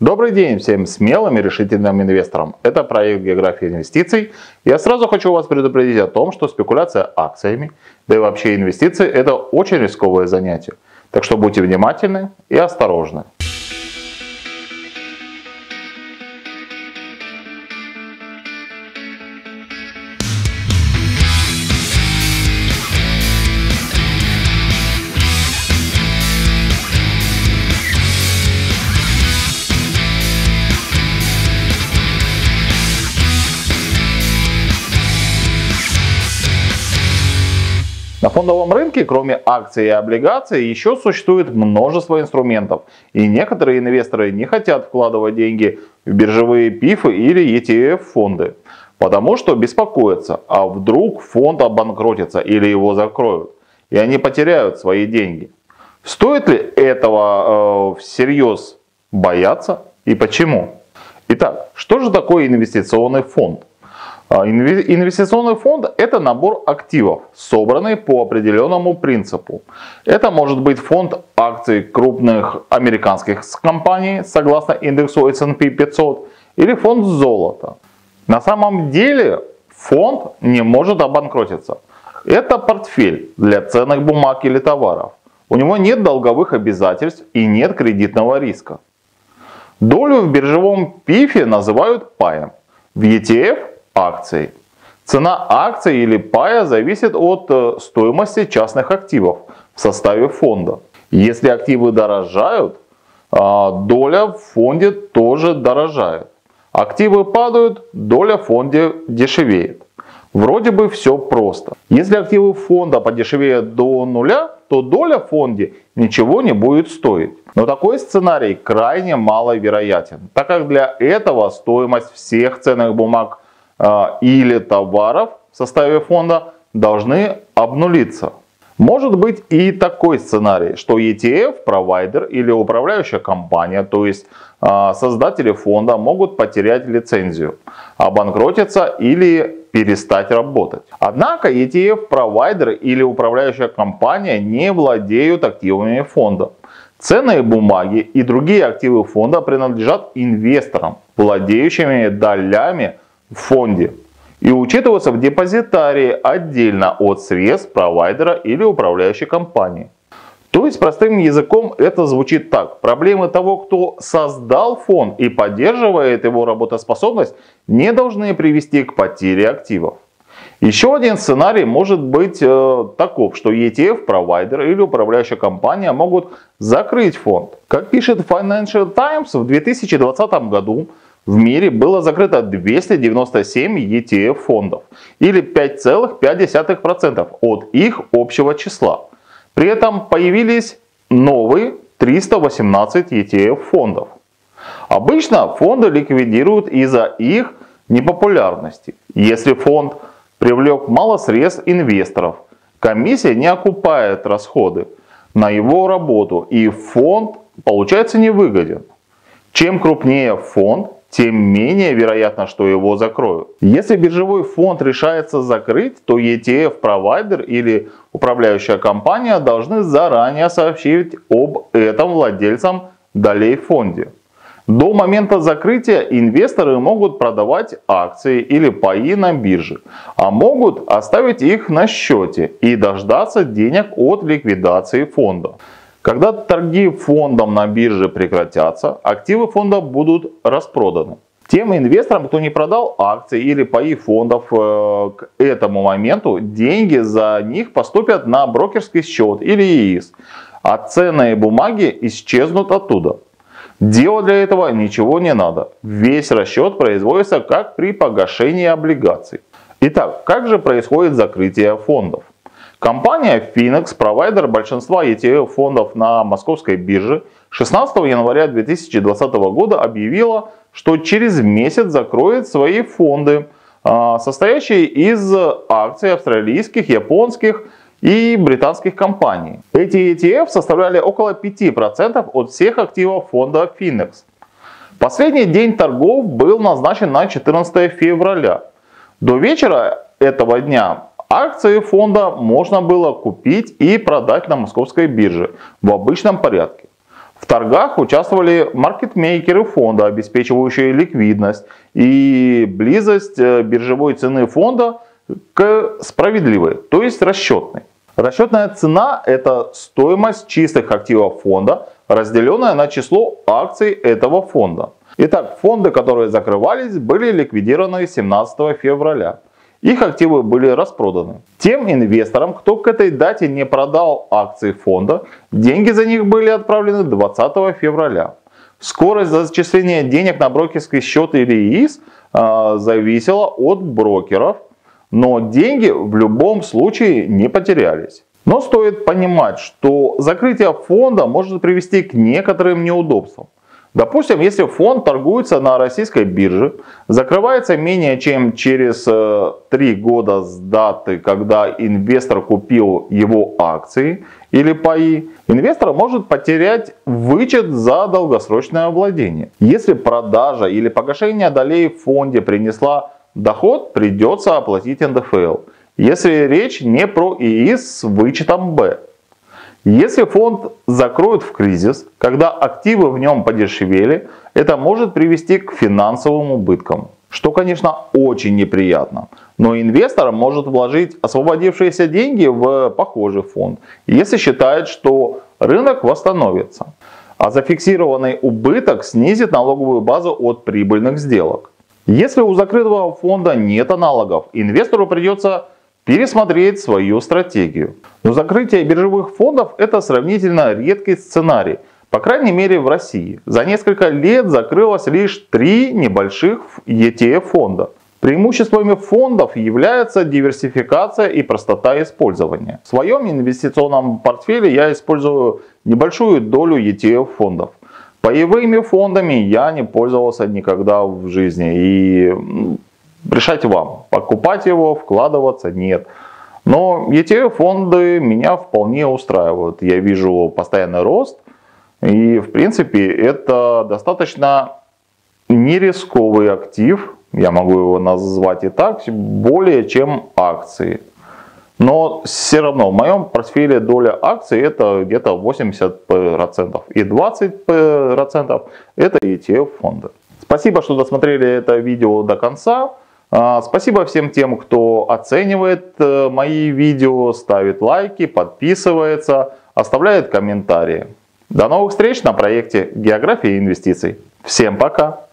Добрый день всем смелым и решительным инвесторам. Это проект «География инвестиций». Я сразу хочу вас предупредить о том, что спекуляция акциями, да и вообще инвестиции – это очень рисковое занятие. Так что будьте внимательны и осторожны. На фондовом рынке, кроме акций и облигаций, еще существует множество инструментов. И некоторые инвесторы не хотят вкладывать деньги в биржевые ПИФы или ETF фонды. Потому что беспокоятся, а вдруг фонд обанкротится или его закроют. И они потеряют свои деньги. Стоит ли этого э, всерьез бояться и почему? Итак, что же такое инвестиционный фонд? А, инвестиционный фонд – это набор активов, собранный по определенному принципу. Это может быть фонд акций крупных американских компаний, согласно индексу S&P 500, или фонд золота. На самом деле фонд не может обанкротиться. Это портфель для ценных бумаг или товаров. У него нет долговых обязательств и нет кредитного риска. Долю в биржевом пифе называют паем. В ETF акций. Цена акций или пая зависит от э, стоимости частных активов в составе фонда. Если активы дорожают, а, доля в фонде тоже дорожает. Активы падают, доля в фонде дешевеет. Вроде бы все просто. Если активы фонда подешевеют до нуля, то доля в фонде ничего не будет стоить. Но такой сценарий крайне маловероятен, так как для этого стоимость всех ценных бумаг или товаров в составе фонда должны обнулиться. Может быть и такой сценарий, что ETF, провайдер или управляющая компания, то есть а, создатели фонда могут потерять лицензию, обанкротиться или перестать работать. Однако ETF, провайдер или управляющая компания не владеют активами фонда. Ценные бумаги и другие активы фонда принадлежат инвесторам, владеющими долями в фонде и учитываться в депозитарии отдельно от средств провайдера или управляющей компании. То есть простым языком это звучит так. Проблемы того, кто создал фонд и поддерживает его работоспособность, не должны привести к потере активов. Еще один сценарий может быть э, таков, что ETF, провайдер или управляющая компания могут закрыть фонд. Как пишет Financial Times, в 2020 году в мире было закрыто 297 ETF фондов или 5,5% от их общего числа. При этом появились новые 318 ETF фондов. Обычно фонды ликвидируют из-за их непопулярности. Если фонд привлек мало средств инвесторов, комиссия не окупает расходы на его работу и фонд получается невыгоден. Чем крупнее фонд, тем менее вероятно, что его закроют. Если биржевой фонд решается закрыть, то ETF-провайдер или управляющая компания должны заранее сообщить об этом владельцам долей в фонде. До момента закрытия инвесторы могут продавать акции или паи на бирже, а могут оставить их на счете и дождаться денег от ликвидации фонда. Когда торги фондом на бирже прекратятся, активы фонда будут распроданы. Тем инвесторам, кто не продал акции или паи фондов э, к этому моменту, деньги за них поступят на брокерский счет или ИИС, а ценные бумаги исчезнут оттуда. Делать для этого ничего не надо. Весь расчет производится как при погашении облигаций. Итак, как же происходит закрытие фондов? Компания Phoenix, провайдер большинства ETF фондов на московской бирже, 16 января 2020 года объявила, что через месяц закроет свои фонды, а, состоящие из акций австралийских, японских и британских компаний. Эти ETF составляли около 5% от всех активов фонда Phoenix. Последний день торгов был назначен на 14 февраля. До вечера этого дня Акции фонда можно было купить и продать на московской бирже в обычном порядке. В торгах участвовали маркетмейкеры фонда, обеспечивающие ликвидность и близость э, биржевой цены фонда к справедливой, то есть расчетной. Расчетная цена – это стоимость чистых активов фонда, разделенная на число акций этого фонда. Итак, фонды, которые закрывались, были ликвидированы 17 февраля. Их активы были распроданы. Тем инвесторам, кто к этой дате не продал акции фонда, деньги за них были отправлены 20 февраля. Скорость зачисления денег на брокерский счет или ИИС э, зависела от брокеров, но деньги в любом случае не потерялись. Но стоит понимать, что закрытие фонда может привести к некоторым неудобствам. Допустим, если фонд торгуется на российской бирже, закрывается менее чем через 3 э, года с даты, когда инвестор купил его акции или паи, инвестор может потерять вычет за долгосрочное владение. Если продажа или погашение долей в фонде принесла доход, придется оплатить НДФЛ. Если речь не про ИИС с вычетом Б. Если фонд закроют в кризис, когда активы в нем подешевели, это может привести к финансовым убыткам. Что, конечно, очень неприятно. Но инвестор может вложить освободившиеся деньги в похожий фонд, если считает, что рынок восстановится. А зафиксированный убыток снизит налоговую базу от прибыльных сделок. Если у закрытого фонда нет аналогов, инвестору придется пересмотреть свою стратегию. Но закрытие биржевых фондов это сравнительно редкий сценарий, по крайней мере в России. За несколько лет закрылось лишь три небольших ETF фонда. Преимуществами фондов является диверсификация и простота использования. В своем инвестиционном портфеле я использую небольшую долю ETF фондов. Паевыми фондами я не пользовался никогда в жизни и решайте вам, покупать его, вкладываться, нет. Но ETF-фонды меня вполне устраивают. Я вижу постоянный рост. И в принципе это достаточно нерисковый актив. Я могу его назвать и так, более чем акции. Но все равно в моем портфеле доля акций это где-то 80% и 20% это ETF фонды. Спасибо, что досмотрели это видео до конца. А, спасибо всем тем, кто оценивает э, мои видео, ставит лайки, подписывается, оставляет комментарии. До новых встреч на проекте «География инвестиций». Всем пока!